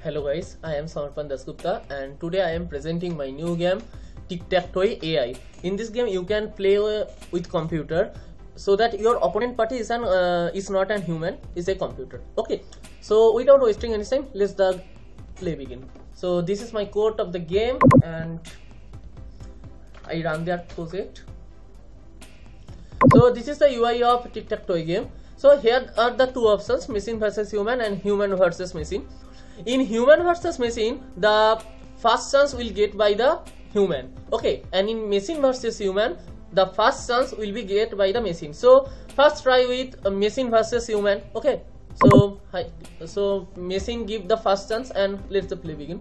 Hello guys, I am Samarpan Dasgupta and today I am presenting my new game Tic-Tac-Toe AI. In this game you can play uh, with computer so that your opponent party is an uh, is not an human, is a computer. Okay, so without wasting any time, let's the play begin. So this is my code of the game and I run that project. So this is the UI of Tic-Tac-Toe game. So here are the two options machine versus human and human versus machine. In human versus machine the first chance will get by the human okay and in machine versus human the first chance will be get by the machine. So first try with uh, machine versus human okay. So hi, so machine give the first chance and let the play begin.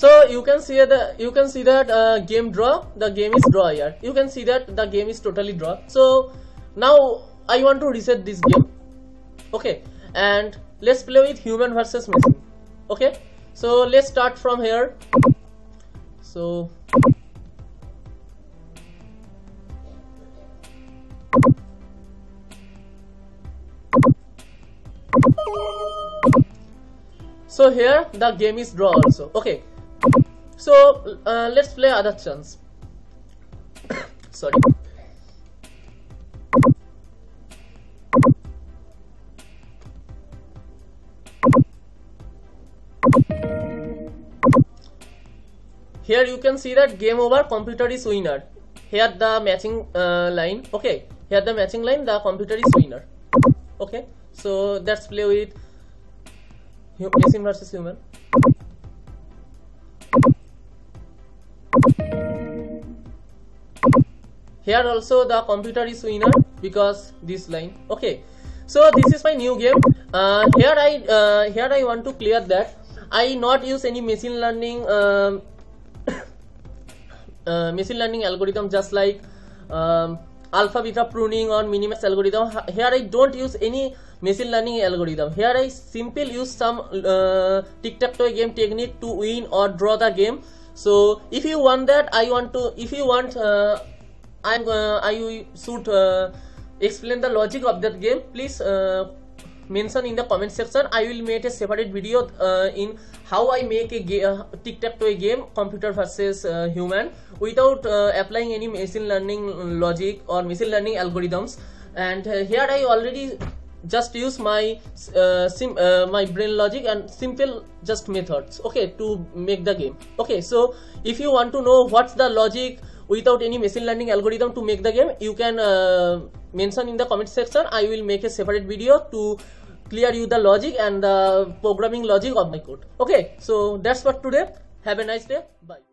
So you can see that you can see that uh, game draw the game is draw here. You can see that the game is totally draw. So now i want to reset this game. Okay. And let's play with human versus machine. Okay. So let's start from here. So so here the game is draw also. Okay so uh, let's play other chance sorry. Here you can see that game over computer is winner. Here the matching uh, line. Okay here the matching line the computer is winner. Okay so let's play with machine versus human here also the computer is winner because this line. Okay. So this is my new game. Uh, here i uh, here i want to clear that. I not use any machine learning um, uh, machine learning algorithm just like um, alpha beta pruning or minimax algorithm. Here i don't use any machine learning algorithm. Here i simply use some uh, tic-tac-toe game technique to win or draw the game. So if you want that i want to if you want uh, i'm uh, i should uh, explain the logic of that game? Please uh, mention in the comment section. I will make a separate video uh, in how i make a uh, tic-tac-toe game computer versus uh, human without uh, applying any machine learning logic or machine learning algorithms. And uh, here i already just use my uh, sim uh, my brain logic and simple just methods okay to make the game. Okay so if you want to know what's the logic without any machine learning algorithm to make the game you can uh, mention in the comment section. I will make a separate video to clear you the logic and the programming logic of my code. Okay so that's for today. Have a nice day. Bye